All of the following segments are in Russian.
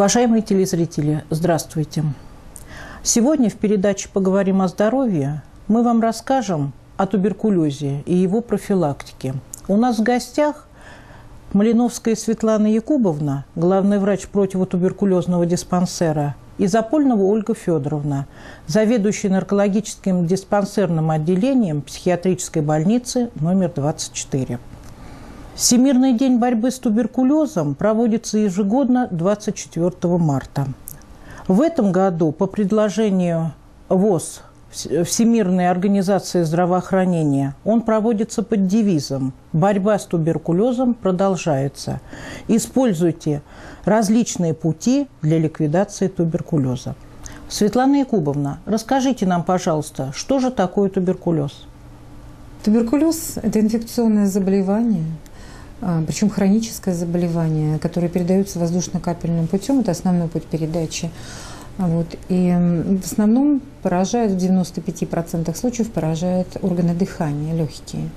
Уважаемые телезрители, здравствуйте! Сегодня в передаче «Поговорим о здоровье» мы вам расскажем о туберкулезе и его профилактике. У нас в гостях Малиновская Светлана Якубовна, главный врач противотуберкулезного диспансера, и Запольного Ольга Федоровна, заведующая наркологическим диспансерным отделением психиатрической больницы номер 24. Всемирный день борьбы с туберкулезом проводится ежегодно 24 марта. В этом году по предложению ВОЗ Всемирной организации здравоохранения он проводится под девизом «Борьба с туберкулезом продолжается. Используйте различные пути для ликвидации туберкулеза». Светлана Якубовна, расскажите нам, пожалуйста, что же такое туберкулез? Туберкулез – это инфекционное заболевание – причем хроническое заболевание, которое передается воздушно-капельным путем, это основной путь передачи. Вот. И в основном поражает, в 95% случаев поражает органы дыхания, легкие.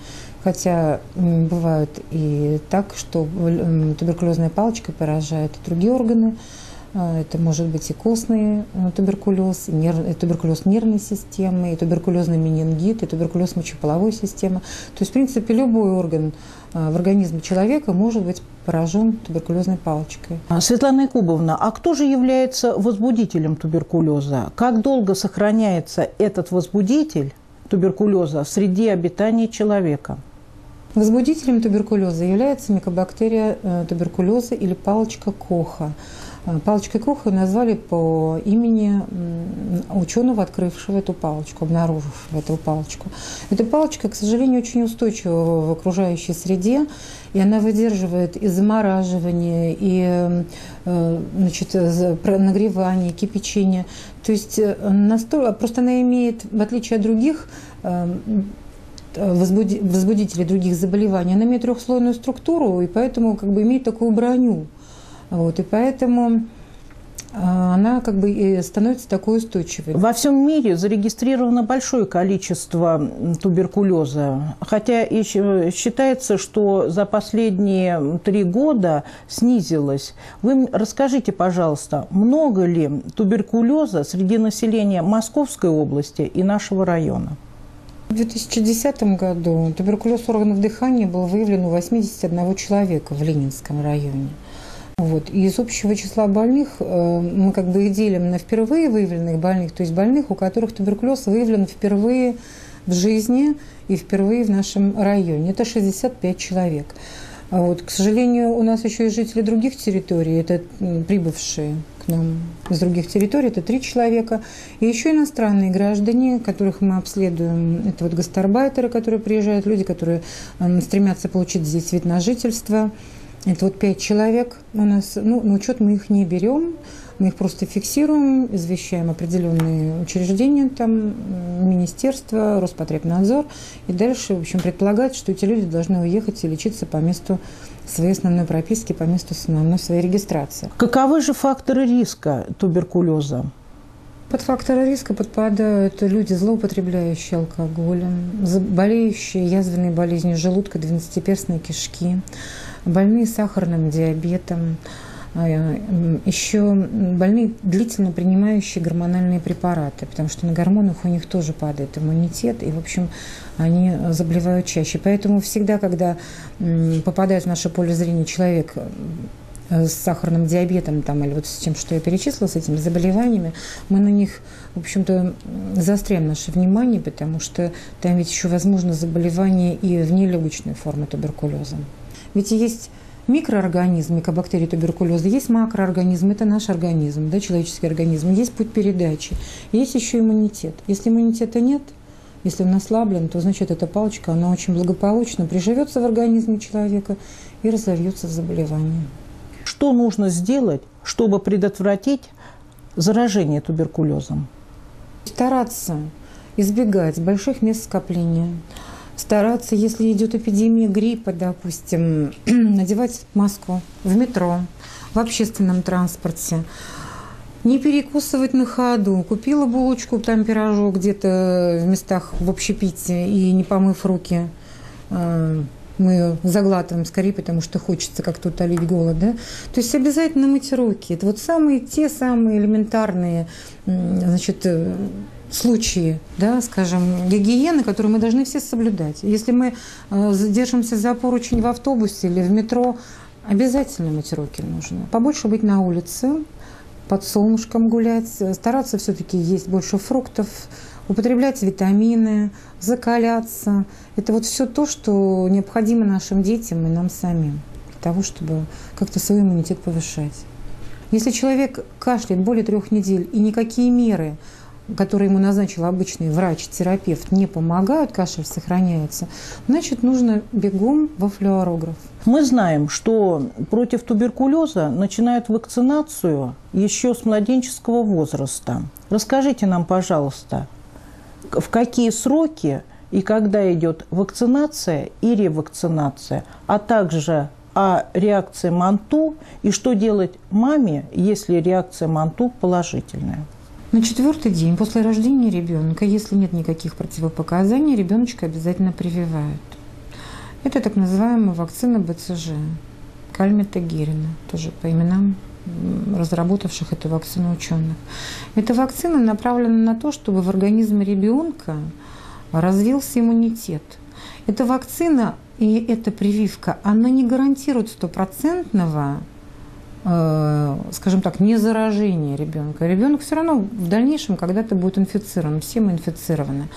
Хотя бывает и так, что туберкулезная палочка поражает и другие органы, а, это может быть и костный э, туберкулез, и, нерв, и туберкулез нервной системы, и туберкулезный менингит, и туберкулез мочеполовой системы. То есть, в принципе, любой орган а, в организме человека может быть поражен туберкулезной палочкой. А, Светлана Якубовна, а кто же является возбудителем туберкулеза? Как долго сохраняется этот возбудитель туберкулеза в среде обитания человека? Возбудителем туберкулеза является микобактерия э, туберкулеза или палочка Коха. Э, палочкой Коха назвали по имени ученого, открывшего эту палочку, обнаружившего эту палочку. Эта палочка, к сожалению, очень устойчива в окружающей среде, и она выдерживает и замораживание, и э, значит, нагревание, кипячение. То есть настолько, просто она имеет, в отличие от других возбудителей других заболеваний, она имеет трехслойную структуру, и поэтому как бы имеет такую броню. Вот, и поэтому а, она как бы становится такой устойчивой. Во всем мире зарегистрировано большое количество туберкулеза, хотя и считается, что за последние три года снизилось. Вы расскажите, пожалуйста, много ли туберкулеза среди населения Московской области и нашего района? В 2010 году туберкулез органов дыхания был выявлен у 81 человека в Ленинском районе. Вот. И из общего числа больных э, мы как бы и делим на впервые выявленных больных, то есть больных, у которых туберкулез выявлен впервые в жизни и впервые в нашем районе. Это 65 человек. А вот, к сожалению, у нас еще и жители других территорий, это прибывшие к нам из других территорий, это три человека. И еще иностранные граждане, которых мы обследуем, это вот гастарбайтеры, которые приезжают, люди, которые стремятся получить здесь вид на жительство. Это вот пять человек у нас, ну, на учет мы их не берем, мы их просто фиксируем, извещаем определенные учреждения, там, министерство, Роспотребнадзор, и дальше, в общем, предполагать, что эти люди должны уехать и лечиться по месту своей основной прописки, по месту основной своей регистрации. Каковы же факторы риска туберкулеза? Под факторы риска подпадают люди, злоупотребляющие алкоголем, болеющие язвенной болезнью желудка, двенадцатиперстной кишки, больные сахарным диабетом, а, еще больные, длительно принимающие гормональные препараты, потому что на гормонах у них тоже падает иммунитет, и, в общем, они заболевают чаще. Поэтому всегда, когда попадает в наше поле зрения человек э, с сахарным диабетом там, или вот с тем, что я перечислила, с этими заболеваниями, мы на них, в общем-то, заостряем наше внимание, потому что там ведь еще возможно заболевание и внелегочной формы туберкулеза. Ведь есть микроорганизм, микобактерии туберкулеза, есть макроорганизм, это наш организм, да, человеческий организм, есть путь передачи, есть еще иммунитет. Если иммунитета нет, если он ослаблен, то значит эта палочка, она очень благополучно приживется в организме человека и разовьется в заболевании. Что нужно сделать, чтобы предотвратить заражение туберкулезом? Стараться избегать больших мест скопления, стараться, если идет эпидемия гриппа, допустим, надевать маску в метро, в общественном транспорте, не перекусывать на ходу. Купила булочку, там пирожок где-то в местах в общепите и не помыв руки, э, мы заглатываем скорее, потому что хочется как-то утолить голод, да? То есть обязательно мыть руки. Это вот самые, те самые элементарные, значит, э, случаи, да, скажем, гигиены, которые мы должны все соблюдать. Если мы э, держимся за поручень в автобусе или в метро, обязательно мыть руки нужно. Побольше быть на улице, под солнышком гулять, стараться все-таки есть больше фруктов, употреблять витамины, закаляться. Это вот все то, что необходимо нашим детям и нам самим для того, чтобы как-то свой иммунитет повышать. Если человек кашляет более трех недель и никакие меры которые ему назначил обычный врач, терапевт, не помогают, кашель сохраняется, значит, нужно бегом во флюорограф. Мы знаем, что против туберкулеза начинают вакцинацию еще с младенческого возраста. Расскажите нам, пожалуйста, в какие сроки и когда идет вакцинация и ревакцинация, а также о реакции МАНТУ и что делать маме, если реакция МАНТУ положительная. На четвертый день после рождения ребенка, если нет никаких противопоказаний, ребеночка обязательно прививают. Это так называемая вакцина БЦЖ, Кальмета Герина, тоже по именам разработавших эту вакцину ученых. Эта вакцина направлена на то, чтобы в организме ребенка развился иммунитет. Эта вакцина и эта прививка, она не гарантирует стопроцентного Э, скажем так, не заражение ребенка. Ребенок все равно в дальнейшем когда-то будет инфицирован, все мы инфицированы.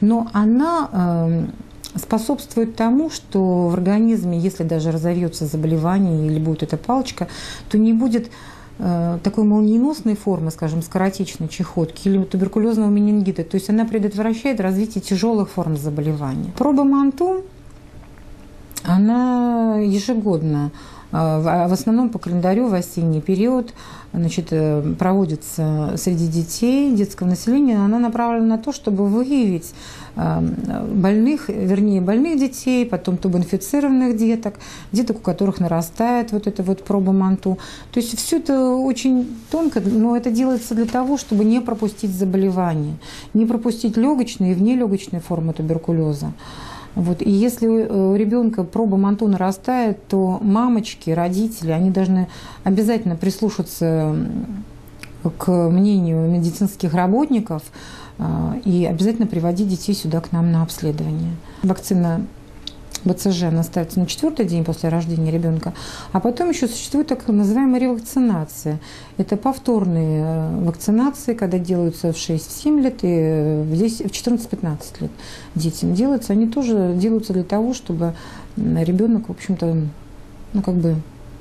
Но она эм, способствует тому, что в организме, если даже разовьется заболевание или будет эта палочка, то не будет э, такой молниеносной формы, скажем, скоротечной чехотки или туберкулезного менингита. То есть она предотвращает развитие тяжелых форм заболевания. Проба Манту, она ежегодно а, в основном по календарю в осенний период значит, э, проводится среди детей, детского населения. Она направлена на то, чтобы выявить а, больных, вернее, больных детей, потом тубоинфицированных деток, деток, у которых нарастает вот эта вот проба манту. То есть все это очень тонко, но это делается для того, чтобы не пропустить заболевания, не пропустить легочные и внелегочные формы туберкулеза. Вот. И если у ребенка проба МАНТО нарастает, то мамочки, родители, они должны обязательно прислушаться к мнению медицинских работников а, и обязательно приводить детей сюда к нам на обследование. Вакцина БЦЖ, она ставится на четвертый день после рождения ребенка. А потом еще существует так называемая ревакцинация. Это повторные э, вакцинации, когда делаются в 6-7 лет и э, в 14-15 лет детям делаются. Они тоже делаются для того, чтобы ребенок, в общем-то, ну как бы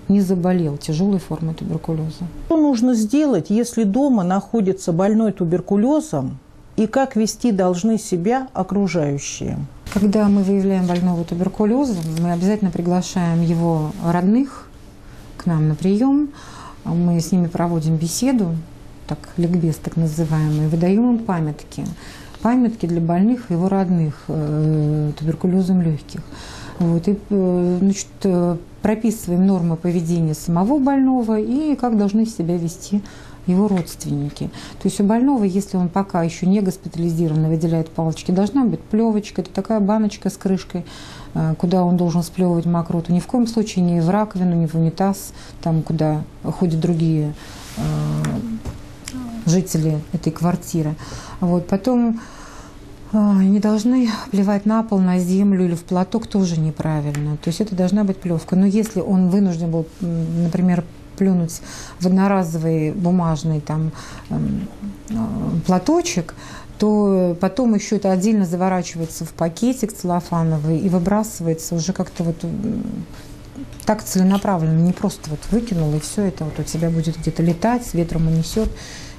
не заболел тяжелой формой туберкулеза. Что нужно сделать, если дома находится больной туберкулезом, и как вести должны себя окружающие? Когда мы выявляем больного туберкулезом, мы обязательно приглашаем его родных к нам на прием. Мы с ними проводим беседу, так, ликбез так называемый, выдаем им памятки. Памятки для больных и его родных э, туберкулезом легких. Вот, и э, значит, э, прописываем нормы поведения самого больного и как должны себя вести его родственники. То есть у больного, если он пока еще не госпитализирован, выделяет палочки, должна быть плевочка, это такая баночка с крышкой, э, куда он должен сплевывать мокроту. Ни в коем случае не в раковину, не в унитаз, там, куда ходят другие э, жители этой квартиры. Вот. Потом э, не должны плевать на пол, на землю или в платок тоже неправильно. То есть это должна быть плевка. Но если он вынужден был, например, плюнуть в одноразовый бумажный там эм, э, платочек, то потом еще это отдельно заворачивается в пакетик целлофановый и выбрасывается уже как-то вот так целенаправленно, не просто вот выкинул, и все это вот у тебя будет где-то летать, с ветром унесет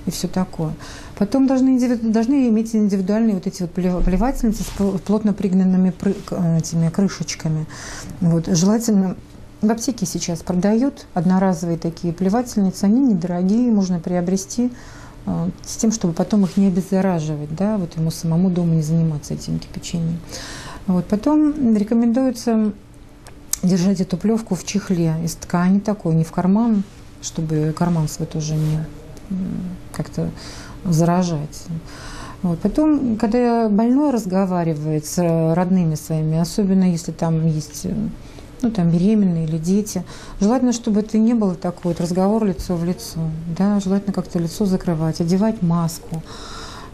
и все такое. Потом должны, должны иметь индивидуальные вот эти вот плевательницы с плотно пригнанными этими крышечками. Вот. Желательно в аптеке сейчас продают одноразовые такие плевательницы, они недорогие, можно приобрести э, с тем, чтобы потом их не обеззараживать, да, вот ему самому дома не заниматься этим кипячением. Вот. Потом рекомендуется держать эту плевку в чехле из ткани такой, не в карман, чтобы карман свой тоже не как-то заражать. Вот. Потом, когда больной разговаривает с родными своими, особенно если там есть ну, там, беременные или дети. Желательно, чтобы это не было такой вот разговор лицо в лицо. Да? Желательно как-то лицо закрывать, одевать маску.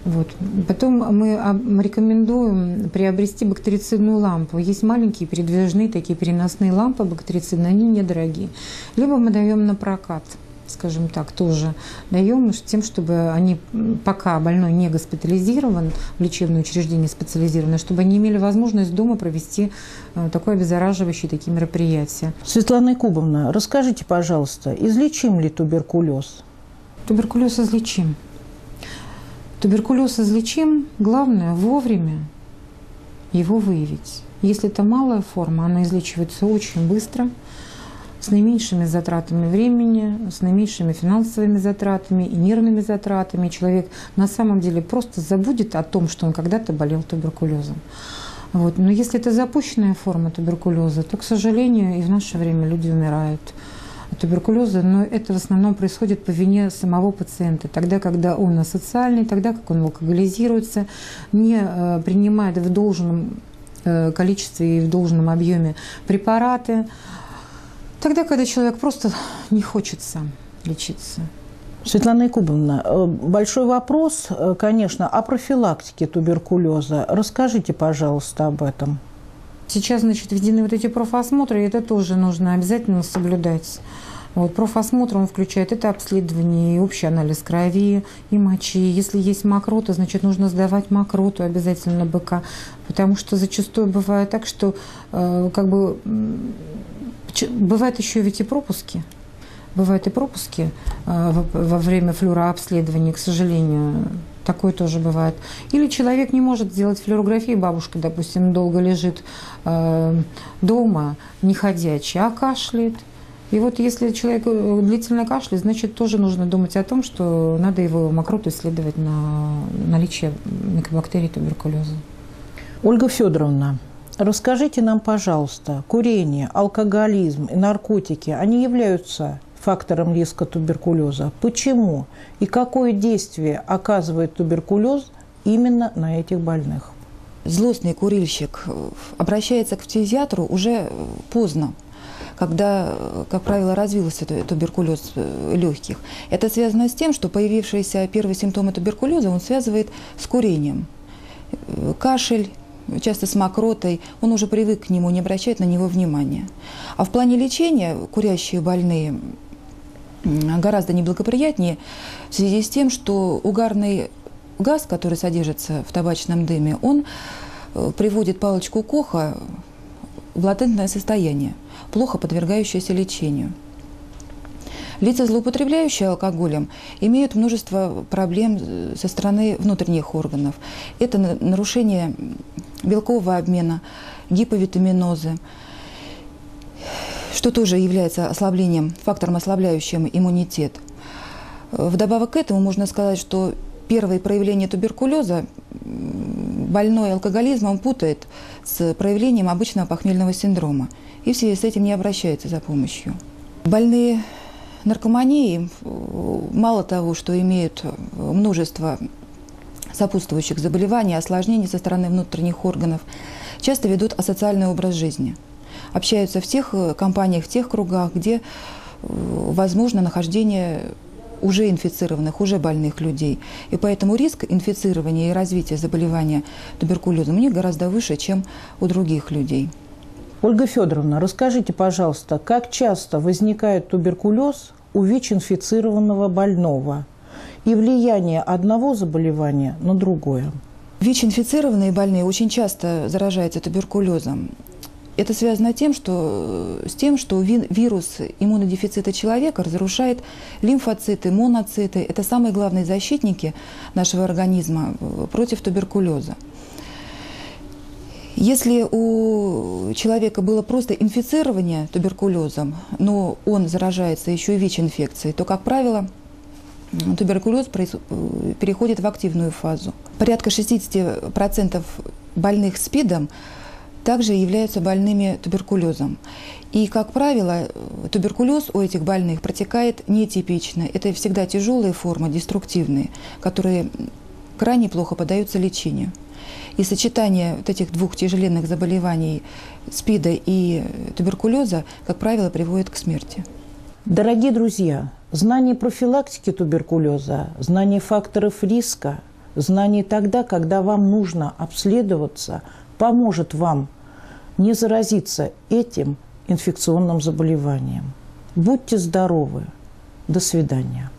Вот. Потом мы рекомендуем приобрести бактерицидную лампу. Есть маленькие передвижные такие переносные лампы бактерицидные, они недорогие. Либо мы даем на прокат скажем так, тоже даем тем, чтобы они, пока больной не госпитализирован в лечебное учреждение специализированное, чтобы они имели возможность дома провести э, такое обеззараживающее такие мероприятия. Светлана Кубовна, расскажите, пожалуйста, излечим ли туберкулез? Туберкулез излечим. Туберкулез излечим, главное вовремя его выявить. Если это малая форма, она излечивается очень быстро – с наименьшими затратами времени, с наименьшими финансовыми затратами и нервными затратами. Человек на самом деле просто забудет о том, что он когда-то болел туберкулезом. Вот. Но если это запущенная форма туберкулеза, то, к сожалению, и в наше время люди умирают от туберкулеза, но это в основном происходит по вине самого пациента. Тогда, когда он асоциальный, тогда, как он алкоголизируется, не э, принимает в должном э, количестве и в должном объеме препараты, Тогда, когда человек просто не хочет сам лечиться. Светлана Якубовна, э, большой вопрос, э, конечно, о профилактике туберкулеза. Расскажите, пожалуйста, об этом. Сейчас, значит, введены вот эти профосмотры, и это тоже нужно обязательно соблюдать. Вот, профосмотр он включает это обследование, и общий анализ крови, и мочи. Если есть мокрота, значит, нужно сдавать мокроту обязательно БК, потому что зачастую бывает так, что э, как бы Бывают еще ведь и пропуски. Бывают и пропуски э, во время флюорообследования, к сожалению. Такое тоже бывает. Или человек не может сделать флюорографию, бабушка, допустим, долго лежит э, дома, не ходячая, а кашляет. И вот если человек э, длительно кашляет, значит, тоже нужно думать о том, что надо его мокроту исследовать на наличие микобактерий туберкулеза. Ольга Федоровна, Расскажите нам, пожалуйста, курение, алкоголизм и наркотики, они являются фактором риска туберкулеза? Почему? И какое действие оказывает туберкулез именно на этих больных? Злостный курильщик обращается к фтизиатру уже поздно, когда, как правило, развился туберкулез э, легких. Это связано с тем, что появившиеся первые симптомы туберкулеза он связывает с курением. Э, кашель, часто с мокротой, он уже привык к нему, не обращает на него внимания. А в плане лечения курящие больные гораздо неблагоприятнее в связи с тем, что угарный газ, который содержится в табачном дыме, он э, приводит палочку Коха в латентное состояние, плохо подвергающееся лечению. Лица, злоупотребляющие алкоголем, имеют множество проблем э, со стороны внутренних органов. Это нарушение белкового обмена, гиповитаминозы, что тоже является ослаблением, фактором, ослабляющим иммунитет. Вдобавок к этому можно сказать, что первые проявления туберкулеза больной алкоголизмом путает с проявлением обычного похмельного синдрома и в связи с этим не обращается за помощью. Больные наркоманией мало того, что имеют множество сопутствующих заболеваний, осложнений со стороны внутренних органов, часто ведут асоциальный образ жизни. Общаются в тех э, компаниях, в тех кругах, где э, возможно нахождение уже инфицированных, уже больных людей. И поэтому риск инфицирования и развития заболевания туберкулезом у них гораздо выше, чем у других людей. Ольга Федоровна, расскажите, пожалуйста, как часто возникает туберкулез у ВИЧ-инфицированного больного – и влияние одного заболевания на другое. ВИЧ-инфицированные больные очень часто заражаются туберкулезом. Это связано тем, что, с тем, что вирус иммунодефицита человека разрушает лимфоциты, моноциты. Это самые главные защитники нашего организма э, против туберкулеза. Если у человека было просто инфицирование туберкулезом, но он заражается еще и ВИЧ-инфекцией, то, как правило, туберкулез э, переходит в активную фазу. Порядка 60% больных СПИДом также являются больными туберкулезом. И, как правило, туберкулез у этих больных протекает нетипично. Это всегда тяжелые формы, деструктивные, которые крайне плохо поддаются лечению. И сочетание вот этих двух тяжеленных заболеваний СПИДа и туберкулеза, как правило, приводит к смерти. Дорогие друзья, знание профилактики туберкулеза, знание факторов риска, знание тогда, когда вам нужно обследоваться, поможет вам не заразиться этим инфекционным заболеванием. Будьте здоровы. До свидания.